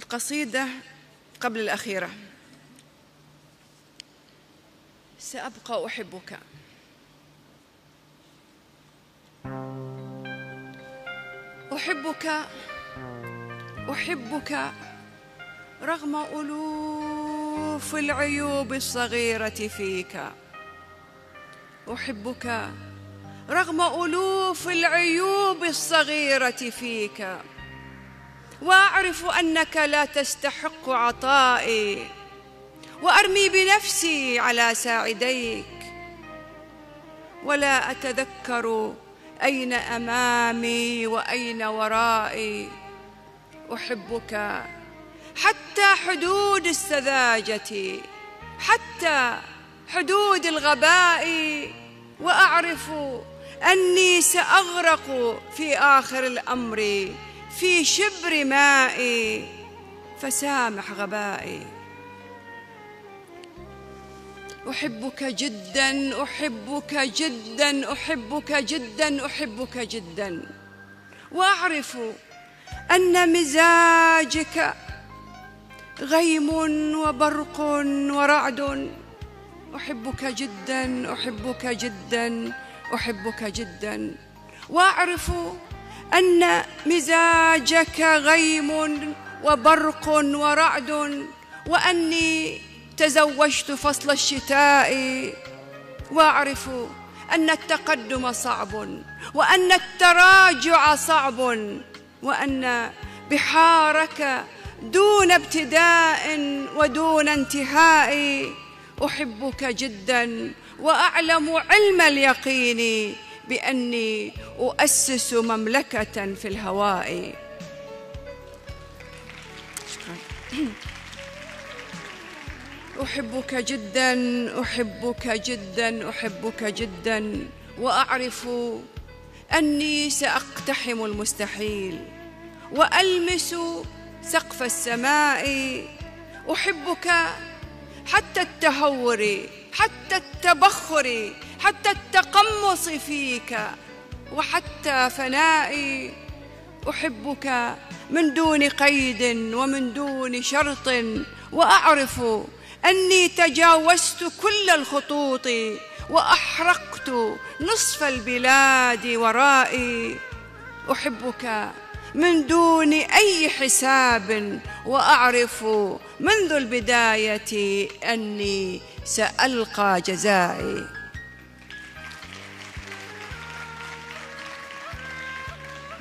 القصيدة قبل الأخيرة. سأبقى أحبك. أحبك أحبك رغم ألوف العيوب الصغيرة فيك. أحبك رغم ألوف العيوب الصغيرة فيك. وأعرف أنك لا تستحق عطائي. وأرمي بنفسي على ساعديك. ولا أتذكر أين أمامي وأين ورائي. أحبك حتى حدود السذاجة حتى حدود الغباء. وأعرف أني سأغرق في آخر الأمر. في شبر مائي فسامح غبائي. أحبك جدا أحبك جدا أحبك جدا أحبك جدا. وأعرف أن مزاجك غيم وبرق ورعد. أحبك جدا أحبك جدا أحبك جدا. وأعرف أن مزاجك غيم وبرق ورعد وأني تزوجت فصل الشتاء. واعرف أن التقدم صعب وأن التراجع صعب وأن بحارك دون ابتداء ودون انتهاء أحبك جدا وأعلم علم اليقين. بأني أؤسس مملكة في الهواء. أحبك جدا أحبك جدا أحبك جدا وأعرف أني سأقتحم المستحيل. وألمس سقف السماء. أحبك حتى التهور حتى التبخر. حتى التقمص فيك وحتى فنائي أحبك من دون قيد ومن دون شرط وأعرف أني تجاوزت كل الخطوط وأحرقت نصف البلاد ورائي. أحبك من دون أي حساب وأعرف منذ البداية أني سألقى جزائي.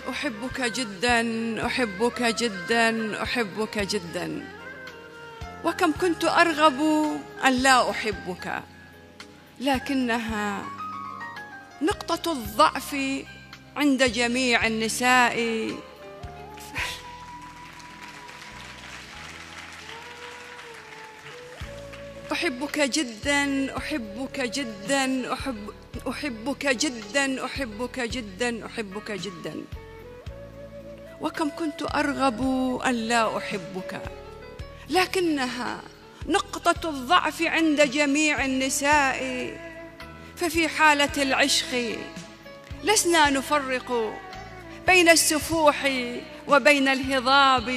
أحبك جدا أحبك جدا أحبك جدا. وكم كنت أرغب أن لا أحبك. لكنها نقطة الضعف عند جميع النساء. أحبك جدا أحبك جدا أحب أحبك جدا أحبك جدا أحبك جدا. وكم كنت أرغب أن لا أحبك. لكنها نقطة الضعف عند جميع النساء. ففي حالة العشق لسنا نفرق بين السفوح وبين الهضاب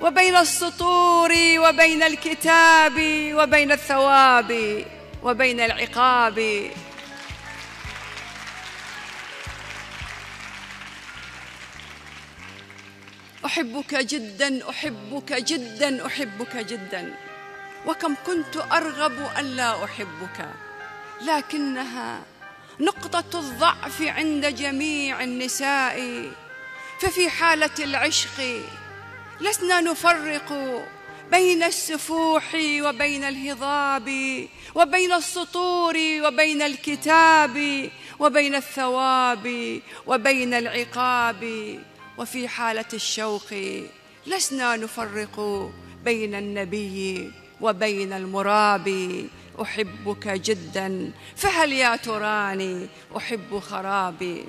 وبين السطور وبين الكتاب وبين الثواب وبين العقاب. أحبك جدا أحبك جدا أحبك جدا. وكم كنت أرغب الا أحبك. لكنها نقطة الضعف عند جميع النساء. ففي حالة العشق لسنا نفرق بين السفوح وبين الهضاب وبين السطور وبين الكتاب وبين الثواب وبين العقاب. وفي حالة الشوق لسنا نفرق بين النبي وبين المرابي أحبك جدا فهل يا تراني أحب خرابي؟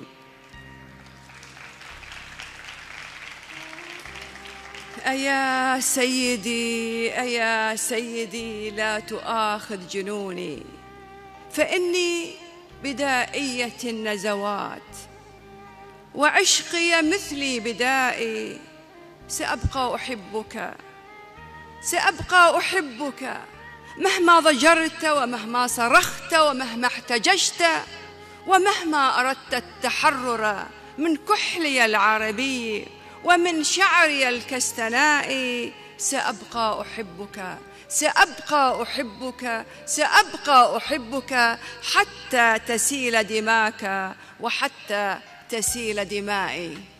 أيا سيدي أيا سيدي لا تؤاخذ جنوني فإني بدائية النزوات. وعشقي مثلي بدائي سأبقى أحبك سأبقى أحبك مهما ضجرت ومهما صرخت ومهما احتججت ومهما أردت التحرر من كحلي العربي ومن شعري الكستنائي سأبقى أحبك سأبقى أحبك سأبقى أحبك حتى تسيل دماك وحتى تسيل دمائي.